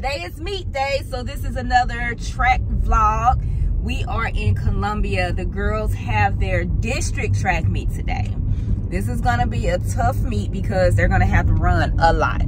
today is meet day so this is another track vlog. We are in columbia. The girls have their district track meet today. This is gonna be a tough meet because they're gonna have to run a lot.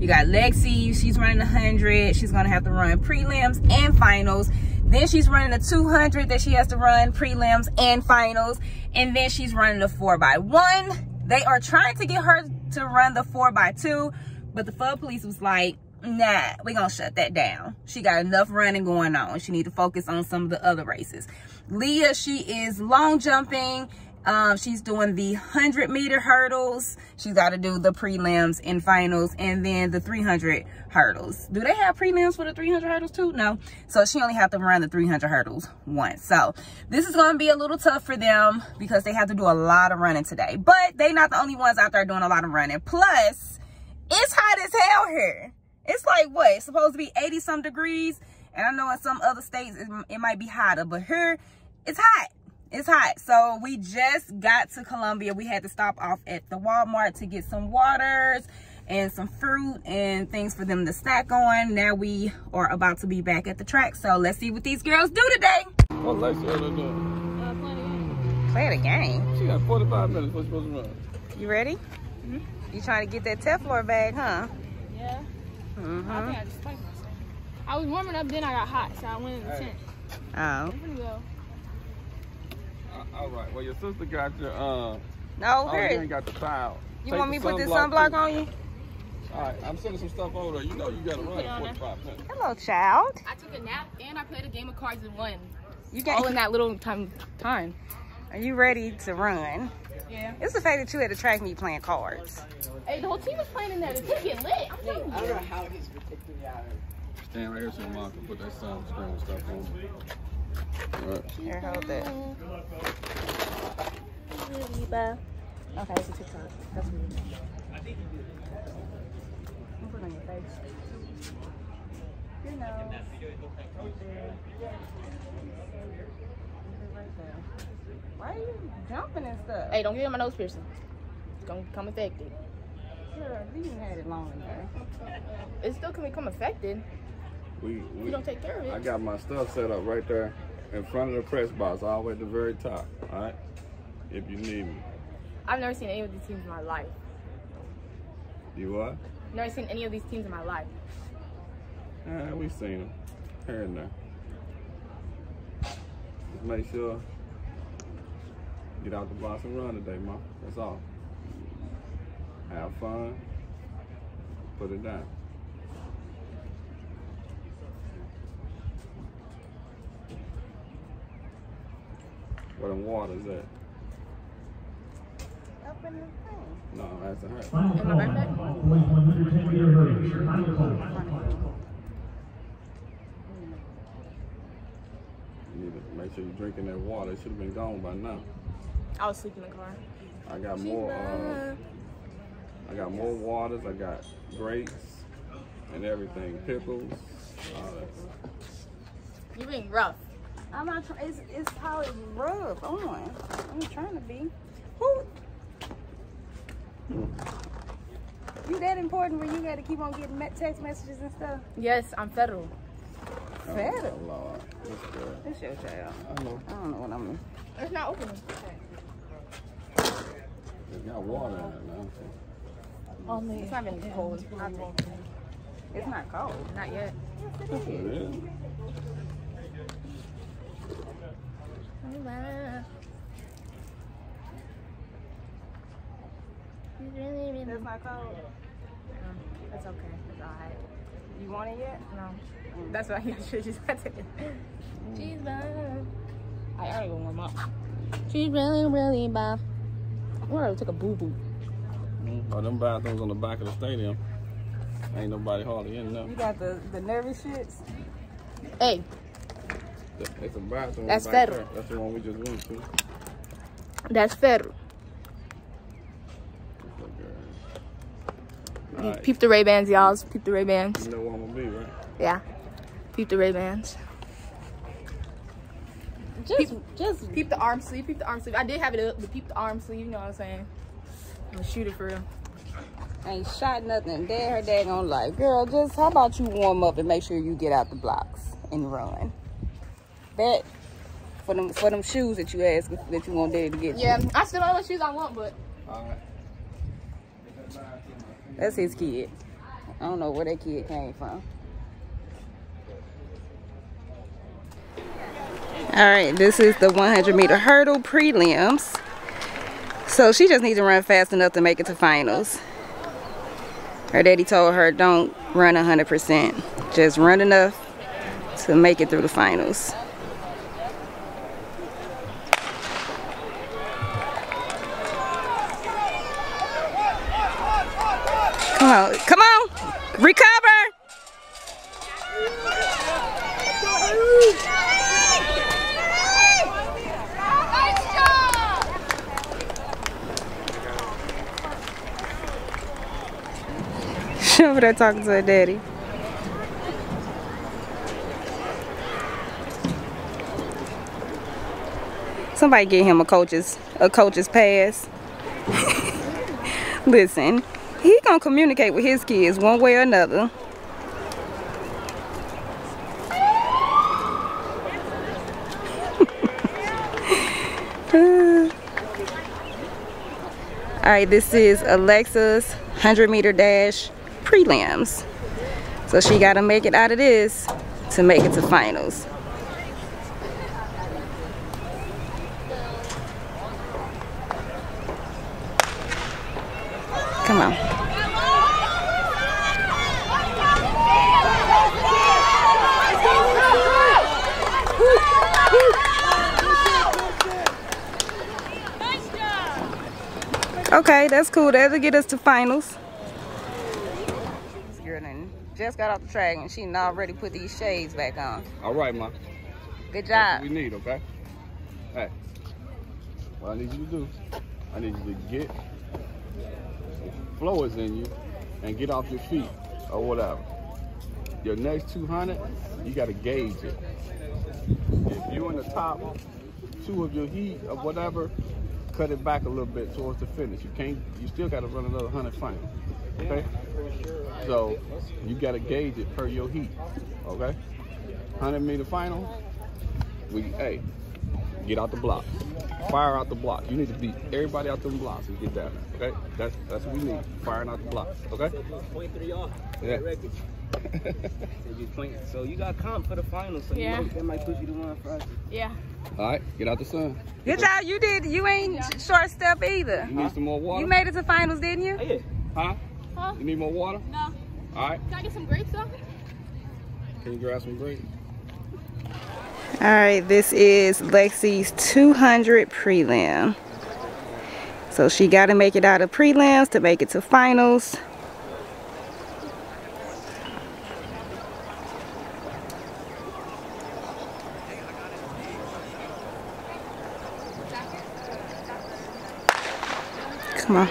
You got lexi she's running 100 she's gonna have to run prelims and finals. Then she's running a 200 that she has to run prelims and finals. And then she's running a 4 by one. They are trying to get her to run the 4 by 2 but the fun police was like, nah, we're gonna shut that down. She got enough running going on. She need to focus on some of the other races. Leah, she is long jumping. Um, she's doing the 100 meter hurdles. She's got to do the prelims and finals and then the 300 hurdles. Do they have prelims for the 300 hurdles too? No. So she only have to run the 300 hurdles once. So this is going to be a little tough for them because they have to do a lot of running today. But they not the only ones out there doing a lot of running. Plus, it's hot as hell here. It's like what? It's supposed to be 80 some degrees. And I know in some other states it, it might be hotter, but here it's hot. It's hot. So we just got to Columbia. We had to stop off at the Walmart to get some waters and some fruit and things for them to snack on. Now we are about to be back at the track. So let's see what these girls do today. What Lexi Elder doing? Uh, play the game. She got 45 minutes. What's supposed to run? You ready? Mm -hmm. You trying to get that Teflon bag, huh? Yeah. Mm -hmm. I think I just myself. I was warming up, then I got hot, so I went in the tent. Oh. I'm gonna go. Uh, all right. Well, your sister got your, uh... No, oh, you ain't got the towel. You Take want me to put this sunblock on you? All right, I'm sending some stuff over there. You know you got to run in 45 minutes. Hello, child. I took a nap and I played a game of cards and won. You got all in that little time. Time. Are you ready to run? Yeah. It's the fact that you had to track me playing cards. Hey, the whole team was playing in there. The team get lit. I'm telling you. I don't know how he's particularly out Stand right here so mom can put that sound screen stuff on. All right. Here, hold that. Okay, it's a TikTok. That's me. Put it on your face. Your nose. Right there. Right there. Why are you jumping and stuff? Hey, don't get my nose piercing. It's gonna become infected. Sure, you had it long enough. It still can become affected. We, we you don't take care of it. I got my stuff set up right there in front of the press box, all the way at the very top. All right, if you need me. I've never seen any of these teams in my life. You what? Never seen any of these teams in my life. Yeah, we've seen them here and there. Just make sure Get out the blocks and run today, Mom. That's all. Have fun. Put it down. Where the water's at? Up in the thing. No, that's a her. In my backpack? You need to make sure you're drinking that water. It should have been gone by now. I was sleeping in the car. I got more. Uh, I got more waters. I got grapes and everything, pickles. You're being rough. I'm not. trying. It's it's probably rough on. I'm trying to be. Who? You that important where you got to keep on getting text messages and stuff? Yes, I'm federal. Oh, federal? Lord. It's your child. I know. I don't know what I'm. It's not opening. It's got water in it now. Only it's not even cold. It's not cold. Not yet. Yes, it is. That's not cold. Um, that's okay. It's alright. You want it yet? No. Mm. That's why you should just have to. She's bad. I already warm up. She's really, really bad. I took a boo boo. Mm-hmm. Oh, them bathrooms on the back of the stadium. Ain't nobody hardly in there. You got the, the nervous shits? Hey. It's a bathroom. That's federal. There. That's the one we just went to. That's federal. Right. Peep the Ray Bans, y'all. Peep the Ray Bans. You know where I'm gonna be, right? Yeah. Peep the Ray Bans. Just, peep, just peep the arm sleeve. Peep the arm sleeve. I did have it up, but peep the arm sleeve. You know what I'm saying? I'm gonna shoot it for real. Ain't shot nothing. Dad, her dad gonna like, girl, just how about you warm up and make sure you get out the blocks and run. That for them for them shoes that you asked that you want daddy to get. you. Yeah, I still don't know what shoes I want, but right. That's his kid. I don't know where that kid came from. All right, this is the 100 meter hurdle prelims. So she just needs to run fast enough to make it to finals. Her daddy told her don't run 100%. Just run enough to make it through the finals. Come on, come on, recover. Talking to daddy. Somebody get him a coach's a coach's pass. Listen, he gonna communicate with his kids one way or another. All right, this is Alexa's 100 meter dash prelims. So she got to make it out of this to make it to finals. Come on. Okay, that's cool. That'll get us to finals. Girl just got off the track and she already put these shades back on. All right, ma. Good job. we need, okay? Hey, what I need you to do, I need you to get flow is in you and get off your feet or whatever. Your next 200, you got to gauge it. If you're in the top two of your heat or whatever, cut it back a little bit towards the finish. You can't, you still got to run another 100 final, okay? So you got to gauge it per your heat, okay? 100 meter final, we hey, get out the block. Fire out the block. You need to beat everybody out them blocks and get down there. Okay? That's that's what we need. Firing out the blocks. Okay? Point three off. Yeah. Record. So you. So you got comp for the finals. So Yeah. might, that might push you to one Friday. yeah. Alright, get out the sun. Good job. You did. You ain't short step either. You need some more water? You made it to finals, didn't you? Oh, yeah. huh? Huh? You need more water? No. Alright. Can I get some grapes though? Can you grab some grapes? All right, this is Lexi's 200 prelim. So she got to make it out of prelims to make it to finals. Come on.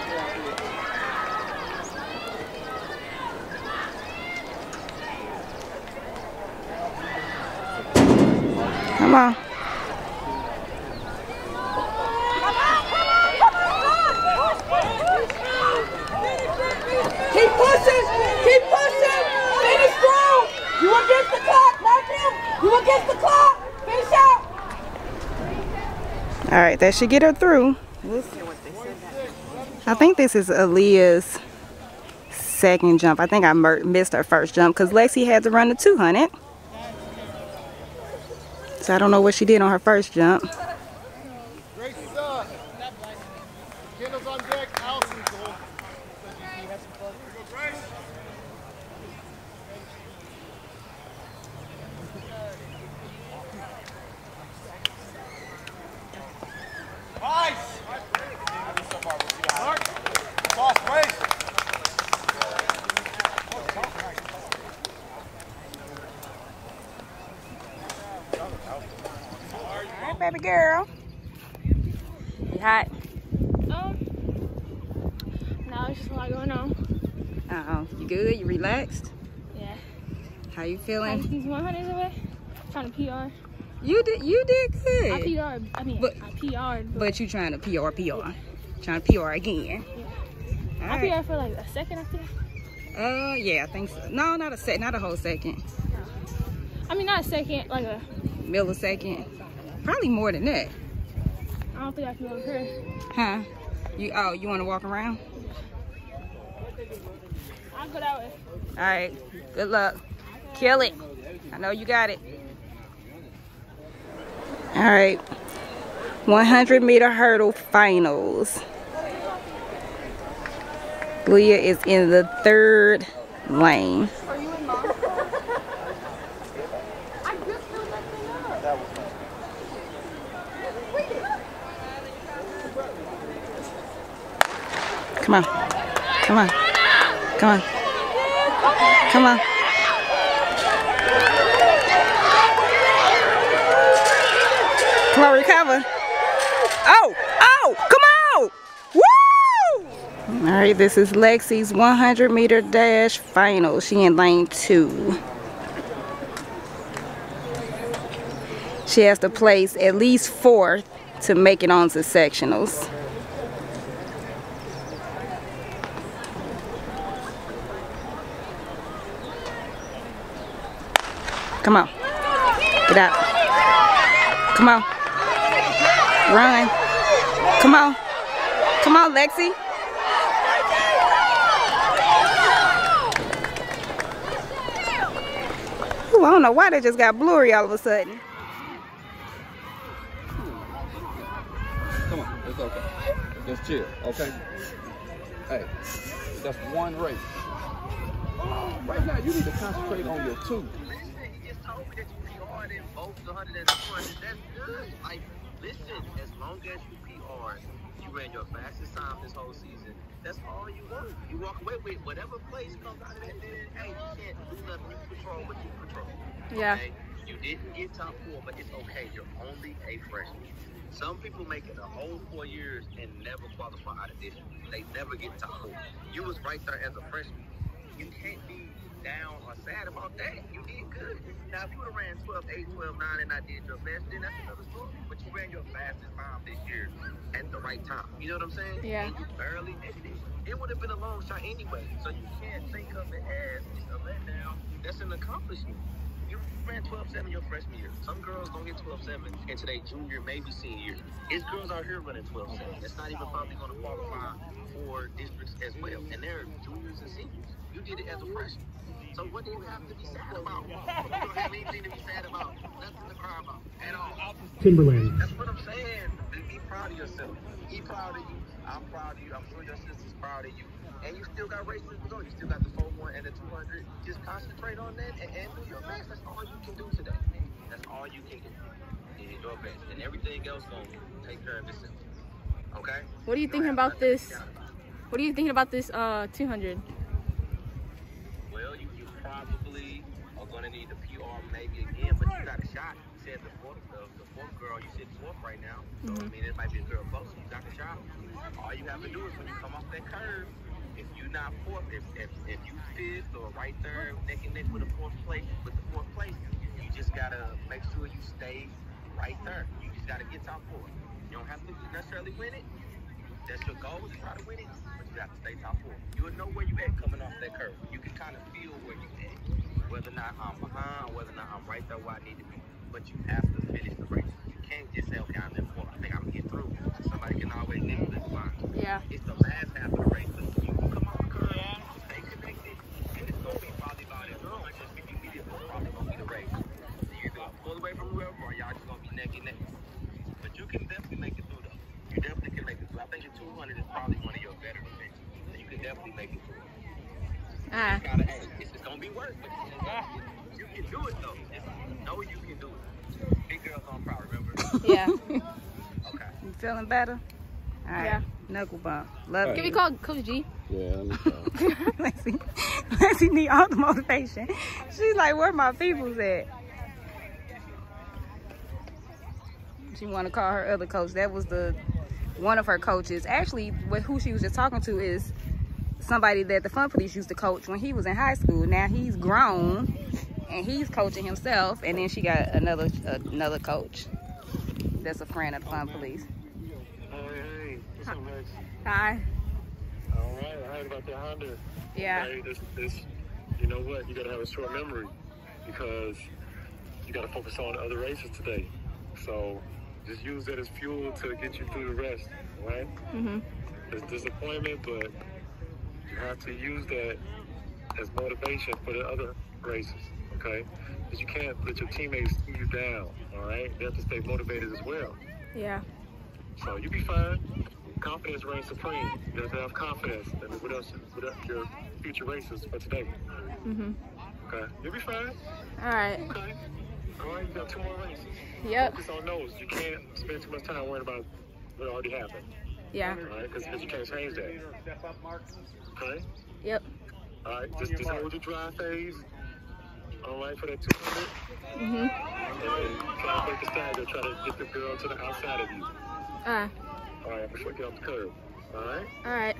Come on. Keep pushing! Keep pushing! Finish strong! You against the clock, not him! You against the clock! Finish out! All right, that should get her through. I think this is Aaliyah's second jump. I think I missed her first jump because Lexi had to run the 200. So I don't know what she did on her first jump. Grace is up. Kendall's on deck. Allison's goal. Nice. Mark. Boss race. Hey, baby girl. You hot? Um. No, it's just a lot going on. Uh-oh. You good? You relaxed? Yeah. How you feeling? these 100s away. Trying to PR. You did you did good. I. PR'd. I mean, But- I PR'd. But, But you trying to PR PR. Trying to PR again. All I'll be right. there for like a second after that. Uh, yeah, I think so. No, not a sec, not a whole second. I mean, not a second, like a. Millisecond. Probably more than that. I don't think I can go here. Huh? You oh, you want to walk around? I'll go that way. All right. Good luck. Kill it. I know you got it. All right. 100 meter hurdle finals. Leah is in the third lane. Come on. Come on. Come on. Come on. Come on, recover. Oh, oh, come on. Woo! All right, this is Lexi's 100 meter dash final. She in lane two. She has to place at least fourth to make it onto sectionals. Come on. Get out. Come on. Run. Come on. Come on, Lexi. Ooh, I don't know why they just got blurry all of a sudden. Come on, it's okay. Just chill, okay? Hey, that's one race. Right now, you need to concentrate on your two. 100 votes, 100 and 200, that's good. Like, listen, as long as you PR, you ran your fastest time this whole season, that's all you want. You walk away with whatever place comes out of that, then, hey, you can't do nothing. You control what you control. Yeah. Okay? You didn't get top four, but it's okay. You're only a freshman. Some people make it a whole four years and never qualify out of this. They never get top four. You was right there as a freshman. You can't be down or sad about that. You did good. Now, if you would have ran 12, 8, 12, 9, and I did your best, then that's another story. But you ran your fastest time this year at the right time. You know what I'm saying? Yeah. And you barely made it. It would have been a long shot anyway. So you can't think of it as a letdown. That's an accomplishment. You ran 12-7 your freshman year. Some girls don't get 12-7 into their junior, maybe senior year. It's girls out here running 12-7. That's not even probably going to qualify for districts as well. And they're juniors and seniors. You did it as a freshman. So what do you have to be sad about? You don't have anything to be sad about. Nothing to cry about at all. Timberland. That's what I'm saying. Be be proud of yourself. Be proud of you. I'm proud of you. I'm sure your sister's proud of you. And you still got races to go. You still got the 4-1 and the 200. Just concentrate on that and, and do your best. That's all you can do today. That's all you can do. You do your best. And everything else going to take care of itself. Okay? What are you don't thinking about this? be sad about. What are you thinking about this uh 200? Well, you, you probably are going to need the PR maybe again, but you got a shot. You said the fourth, the, the fourth girl, you said fourth right now. So, I mean, it might be a girl close. You got a shot. All you have to do is when you come off that curve, if you're not fourth, if, if, if you fifth or right there, neck and neck with the fourth place, with the fourth place, you just got to make sure you stay right there. You just got to get top four. You don't have to necessarily win it. That's your goal to try to win it, but you have to stay top four. You'll know where you at coming off that curve. You can kind of feel where you at, whether or not I'm behind, whether or not I'm right there where I need to be. But you have to finish the race. You can't just say, okay, I'm in fourth. I think I'm gonna get through. Somebody can always this line. Yeah. It's the last half of the race, but you come the curve, stay connected, and it's gonna be probably about as long as 50 meters. It's probably gonna be the race. You either pull away from whoever, or y'all just gonna be neck and neck. But you can definitely make it through though. You definitely can make it through. I think the 200 is probably one of your better events. So you can definitely make it through. Ah. You gotta, hey, it's, it's gonna be work, but you can do it though. Just know you can do it. Big girls on proud, remember? Yeah. Okay. You feeling better? All right. Yeah. Knuckle bump. Love it. Can we call Coach G? Yeah, let me go. Lexi, Lexi need all the motivation. She's like, where my people's at? She want to call her other coach. That was the one of her coaches. Actually, with who she was just talking to is somebody that the fun police used to coach when he was in high school. Now he's grown and he's coaching himself. And then she got another another coach that's a friend of the fun police. Hey, hey, what's? Hi. All right, I heard about that Honda. Yeah. Hey, this, this, you know what? You gotta have a short memory because you gotta focus on other races today. So just use that as fuel to get you through the rest, right? Mm-hmm. It's disappointment, but you have to use that as motivation for the other races, okay? Because you can't let your teammates see you down, all right? They have to stay motivated as well. Yeah. So you'll be fine. Confidence reigns supreme. You have to have confidence in what else, what else your future races for today. Mm-hmm. Okay, you'll be fine. All right. Okay. All right, you got two more races. Yep. Focus on those. You can't spend too much time worrying about what already happened. Yeah. All right, because you can't change that. Okay. Yep. All right, just just hold your drive phase. All right, for that 200, Mm-hmm. and then try to break the stagger. Try to get the girl to the outside of you. Uh, All right, before you get off the curb. All right. all right.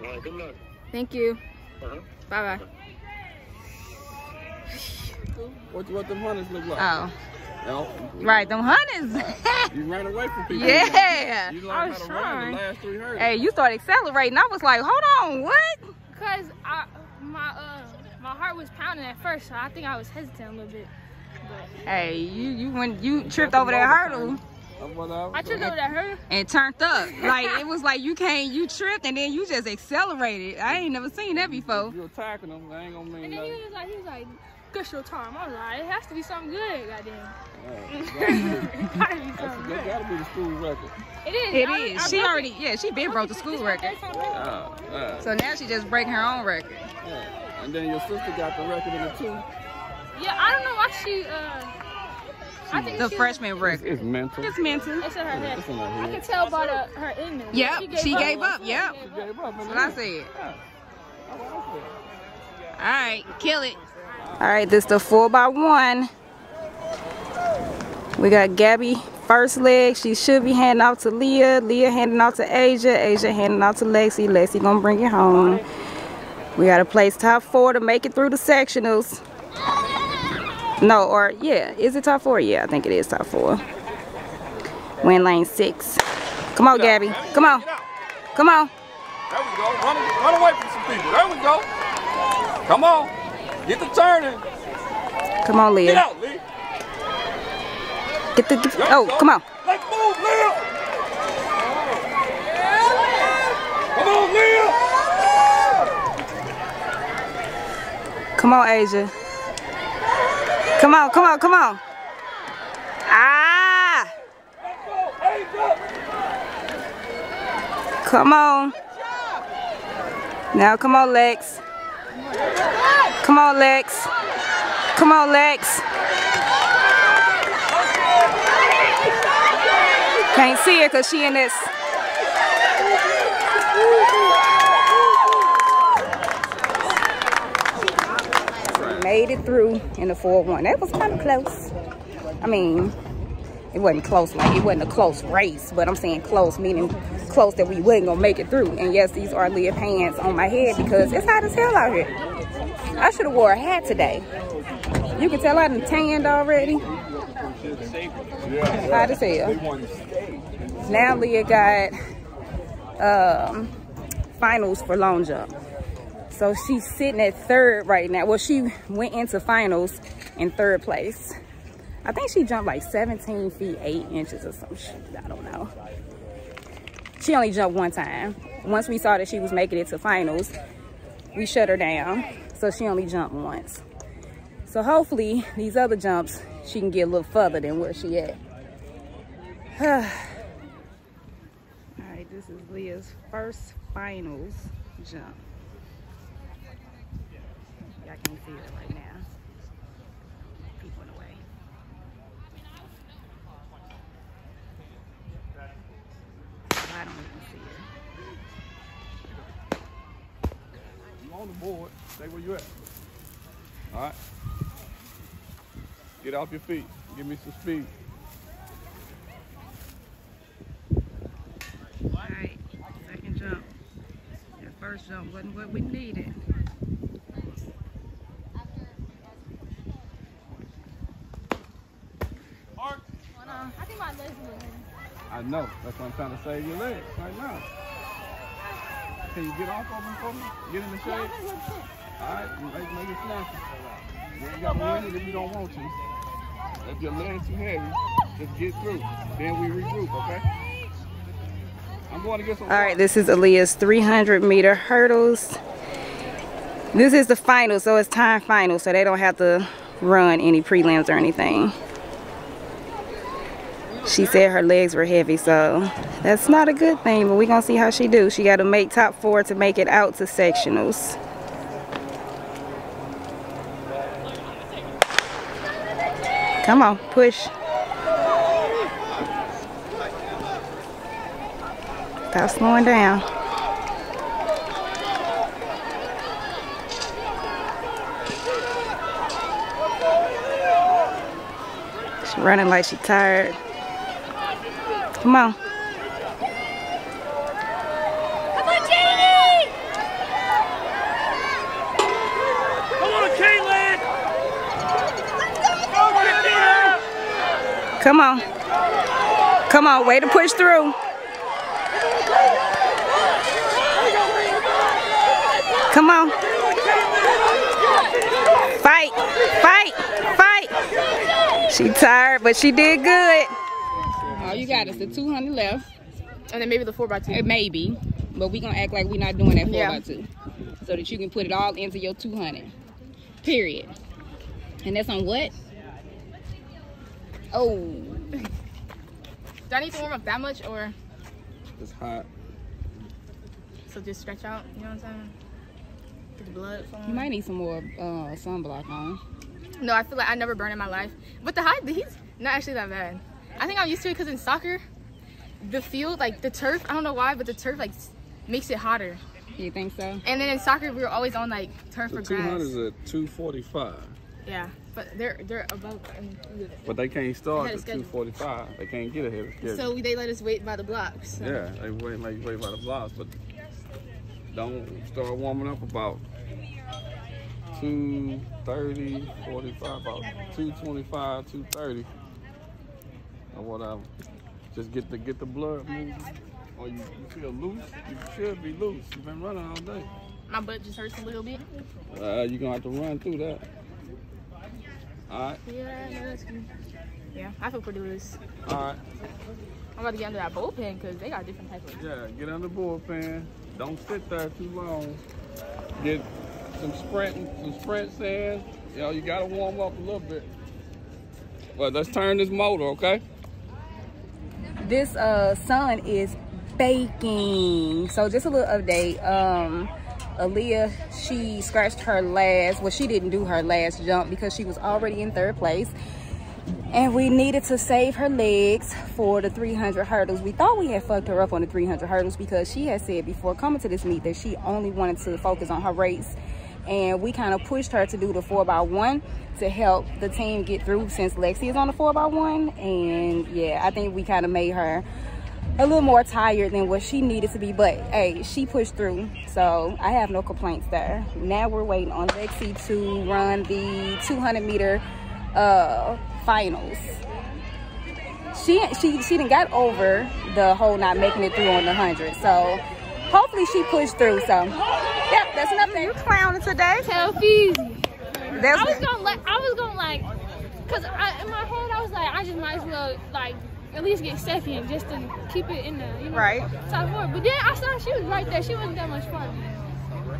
All right. Good luck. Thank you. Uh-huh. Bye bye. What, what them hunters look like? Oh, No, right, them hunters. you ran away from people. yeah. You I was how to run trying. the last three hurdles. Hey, you started accelerating. I was like, hold on, what? Cause I my uh my heart was pounding at first, so I think I was hesitant a little bit. But Hey, you you when you tripped over that hurdle That's I tripped over that hurdle. and turned up. Like it was like you can't you tripped and then you just accelerated. I ain't never seen that before. You attacking them, I ain't gonna mean And then he was like, he was like, good your time. I was like, it has to be something good, goddamn. Yeah, gotta be That's, something that good. gotta be the school record. It is. It I- is. I She already it. yeah, she been broke the school record. Uh, uh, So now she just breaking her own record. yeah. And then your sister got the record in the two. Yeah, I don't know why she. Uh, I think The freshman record. it's mental. It's mental. It's in her head. It's in her I can tell by the, her ignorance. Yep, she gave up, She yep. gave up. Gave up, That's what I said. Yeah. That's what I said. All right, kill it. All right, this is the four by one. We got Gabby first leg. She should be handing off to Leah. Leah handing off to Asia. Asia handing off to Lexi. Lexi gonna bring it home. We gotta place top four to make it through the sectionals. No, or yeah, is it top four? Yeah, I think it is top four. Win lane six. Come on, Gabby. Come on. Come on. There we go. Run, run away from some people. There we go. Come on. Get the turning. Come on, Leah. Get out, Lee. Get the. Get, oh, come on. Let's move, Leah. Come on, Leah. Come on, Asia. Come on, come on, come on. Ah! Come on. Now, come on, Lex. Come on, Lex. Come on, Lex. Can't see her because she in this. Made it through in the 4-1. That was kind of close. I mean, it wasn't close, like it wasn't a close race, but I'm saying close, meaning close that we wasn't gonna make it through. And yes, these are Leah pants on my head because it's hot as hell out here. I should have wore a hat today. You can tell I done tanned already. Hot as hell. Now Leah got um, finals for long jump. So she's sitting at third right now. Well, she went into finals in third place. I think she jumped like 17 feet 8 inches or some shit. I don't know. She only jumped one time. Once we saw that she was making it to finals, we shut her down. So she only jumped once. So hopefully these other jumps, she can get a little further than where she at. All right, this is Leah's first finals jump. Can't see it right now. People in the way. I don't even see it. You on the board. Stay where you at. All right. Get off your feet. Give me some speed. Alright, second jump. That first jump wasn't what we needed. I think my legs are moving. I know. That's why I'm trying to save your legs right now. Can you get off of him for me? Get in the shade? All right, make, make it snappy. You ain't got to win it if you don't want to. If your leg's too heavy, just get through. Then we regroup, okay? I'm going to get some All right, this is Aaliyah's 300 meter hurdles. This is the final, so it's time final, so they don't have to run any prelims or anything. She said her legs were heavy, so that's not a good thing, but we're going to see how she do. She got to make top four to make it out to sectionals. Come on, push. Stop slowing down. She's running like she's tired. Come on. Come on. Janie! Come on, Caitlin! Go, Caitlin! Come on. Come on, way to push through. Come on. Fight, fight, fight. She tired, but she did good. You got us the 200 left. And then maybe the 4x2. Uh, Maybe, but we gonna act like we're not doing that 4 Yeah. by 2 So that you can put it all into your 200. Period. And that's on what? Oh, Do I need to warm up that much or It's hot. so just stretch out? You know what I'm saying? Get the blood flowing. you might need some more uh, sunblock on. No, I feel like I never burn in my life. But the hot, the heat's not actually that bad. I think I'm used to it because in soccer, the field, like the turf, I don't know why, but the turf like makes it hotter. You think so? And then in soccer, we were always on like turf The or 200 grass. is at 245. Yeah, but they're they're above. and- But they can't start at 245. They can't get ahead of schedule. So they let us wait by the blocks. So. Yeah, they wait like wait by the blocks, but don't start warming up about 230, 45, about 225, 230, or whatever. Just get the get the blood moving. Or you, you feel loose, you should be loose. You've been running all day. My butt just hurts a little bit. Uh, you're gonna have to run through that. All right, Yeah, that's good. Yeah, I feel pretty loose. all right. I'm about to get under that bullpen because they got different types of. Yeah, get under the bullpen. Don't sit there too long. Get some sprint, some sprints in. You know, you gotta warm up a little bit. But let's turn this motor, okay? This uh sun is baking. So just a little update um Aaliyah she scratched her last well she didn't do her last jump because she was already in third place. And we needed to save her legs for the 300 hurdles. We thought we had fucked her up on the 300 hurdles because she had said before coming to this meet that she only wanted to focus on her race and we kind of pushed her to do the 4 by one to help the team get through since Lexi is on the 4 by one and yeah I think we kind of made her a little more tired than what she needed to be. But hey she pushed through. So I have no complaints there. Now we're waiting on Lexi to run the 200 meter uh finals. She she she didn't got over the whole not making it through on the 100 so hopefully she pushed through so that's enough you clowning today Tell Feezy. that's I was gonna let. I was gonna like, cause I, in my head I was like, I just might as well like at least get second just to keep it in the you know right top four. But then I saw she was right there. She wasn't that much fun.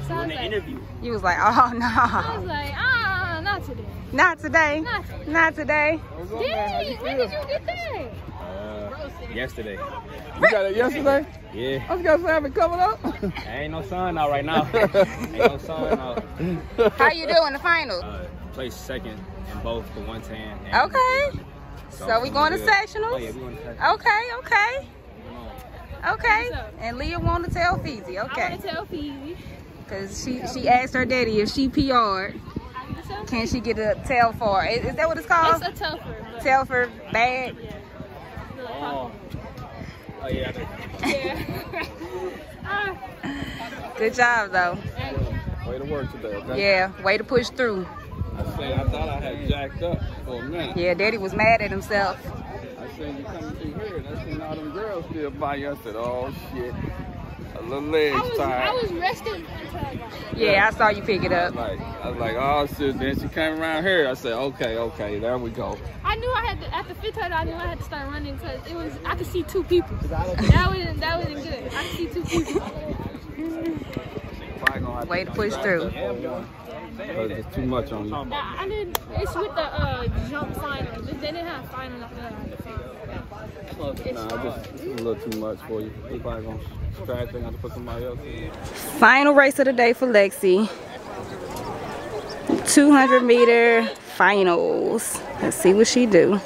So I was like, you was like oh no I was like, ah, not today. not today Not today. not today Dang, when did you get there? Yesterday. You got it yesterday? Yeah. I was gonna say, have it coming up. Ain't no sun out right now. Ain't no sun out. how you doing the finals Uh, placed second in both the 110 and Okay. So we going to good. sectionals? Oh, yeah, we going to sectionals. Okay, okay, okay. And Leah want to tell Feezy, Okay. I okay, want to tell Feezy. because she she asked her daddy if she PR'd, It's can she get a tail for? Is, is that what it's called? a tougher, but Tail for bad. Oh. Oh, yeah. Yeah. Ah, Good job though. Way to work today, okay? Yeah, way to push through. I said I thought I had jacked up for a minute. Yeah, daddy was mad at himself. I said, you coming through here. And I seen all them girls still by you. I said, oh shit. A little legs I was, tired. I was resting until I got Yeah, I saw you pick it I up. was like, I was like, oh shit. Then she came around here. I said, okay, okay, there we go. I knew I had to, at the fifth hurdle, I knew I had to start running because it was, I could see two people. That wasn't, that wasn't good. I could see two people. Probably gonna Way to push through. Cause it's too much on you. Nah, I didn't, it's with the uh, jump finals. They didn't have finals after that. Just a little too much for you. Probably gonna to put somebody else in. Final race of the day for Lexi. 200 meter finals. Let's see what she do.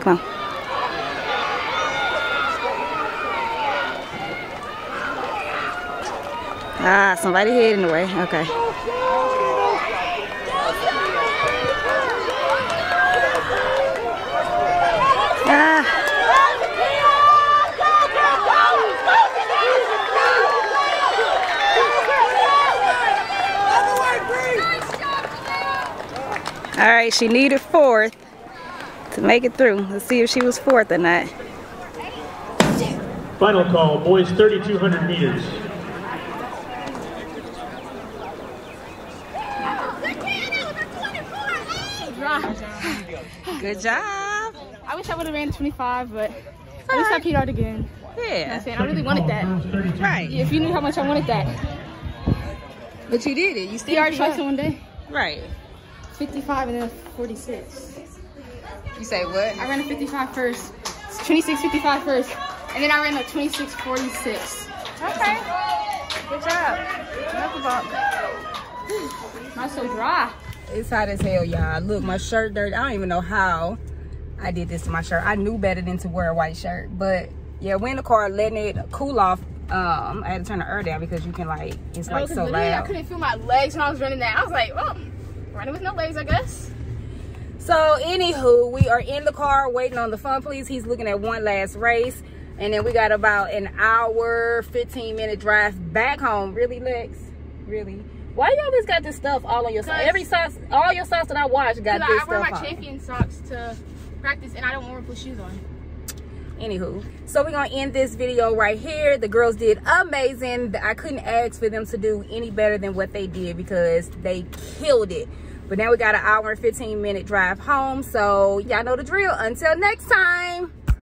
Come on. Ah, somebody hid in the way. Okay. Ah. All right, she needed fourth to make it through. Let's see if she was fourth or not. Final call, boys 3,200 meters. Good job. I wish I would have ran 25, but at least I PR'd again. Yeah, I'm saying I really wanted that. right. Yeah, if you knew how much I wanted that. But you did it. You still PR'd twice in one day. Right. 55 and then 46. You say what? I ran a 55 first, 26, 55 first, and then I ran a 26, 46. Okay. Good job. Knuckle bump. Not so dry. It's hot as hell, y'all. Look, my shirt dirty. I don't even know how I did this to my shirt. I knew better than to wear a white shirt. But yeah, we're in the car letting it cool off. Um, I had to turn the air down because you can like it's like Oh, 'cause so literally I couldn't feel my legs when I was running that. I was like, well, running with no legs, I guess. So anywho, we are in the car waiting on the fun police. He's looking at one last race. And then we got about an hour, 15 minute drive back home. Really, Lex? Really? Why you always got this stuff all on your socks? Every socks, all your socks that I watch got this I wear stuff my on. champion socks to practice, and I don't want to put shoes on. Anywho, so we're gonna end this video right here. The girls did amazing. I couldn't ask for them to do any better than what they did because they killed it. But now we got an hour and 15 minute drive home. So y'all know the drill. Until next time.